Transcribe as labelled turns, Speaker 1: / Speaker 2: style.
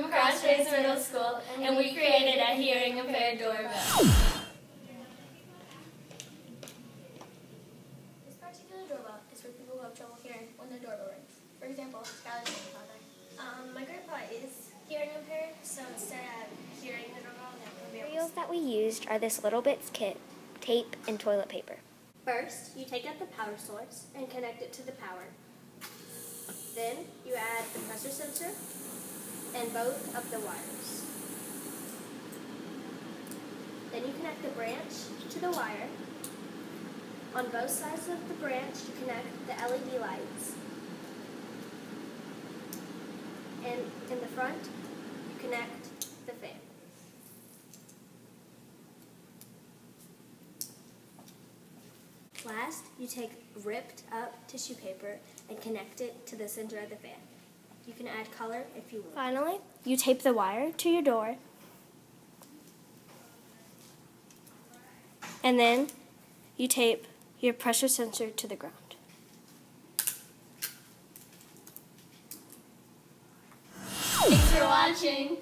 Speaker 1: from Crossroads Middle School, and we created a hearing impaired doorbell.
Speaker 2: This particular doorbell is for people who have trouble hearing when their doorbell rings. For example, Skylar's grandfather. Um, my grandpa is hearing impaired, so instead of hearing the doorbell, they'll be able
Speaker 3: Materials that we used are this Little Bits kit, tape, and toilet paper.
Speaker 4: First, you take out the power source and connect it to the power. Then, you add the pressure sensor and both of the wires. Then you connect the branch to the wire. On both sides of the branch, you connect the LED lights. And in the front, you connect the fan. Last, you take ripped up tissue paper and connect it to the center of the fan. You can add color if you want.
Speaker 3: Finally, you tape the wire to your door. And then you tape your pressure sensor to the ground.
Speaker 1: Thanks for watching.